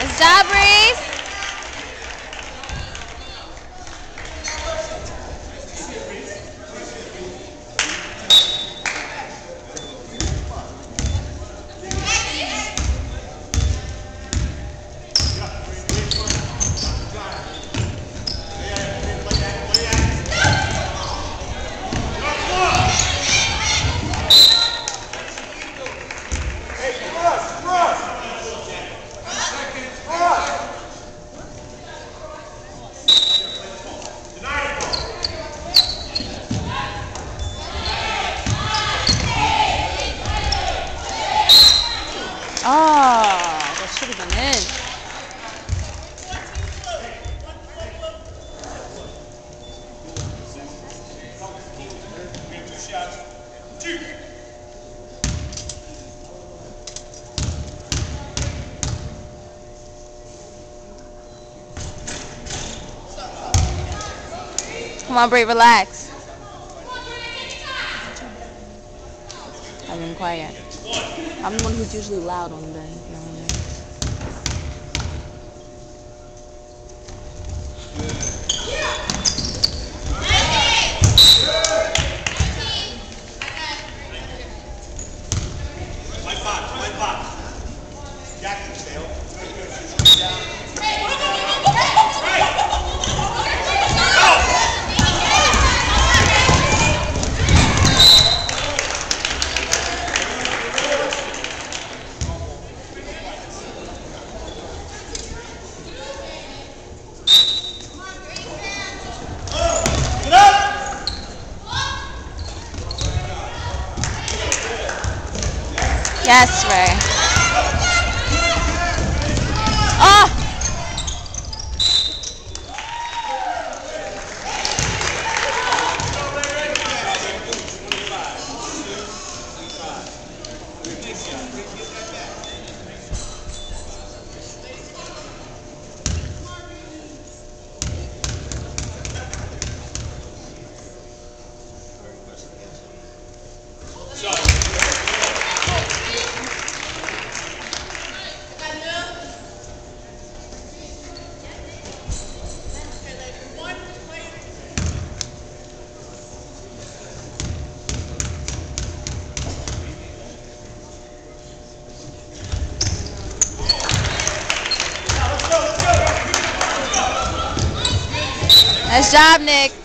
Nice job, Reese. Oh, that should have been in. Come on, Brie, relax. I've been quiet. I'm the one who's usually loud on the day. Yes, Ray. Oh! Nice job, Nick.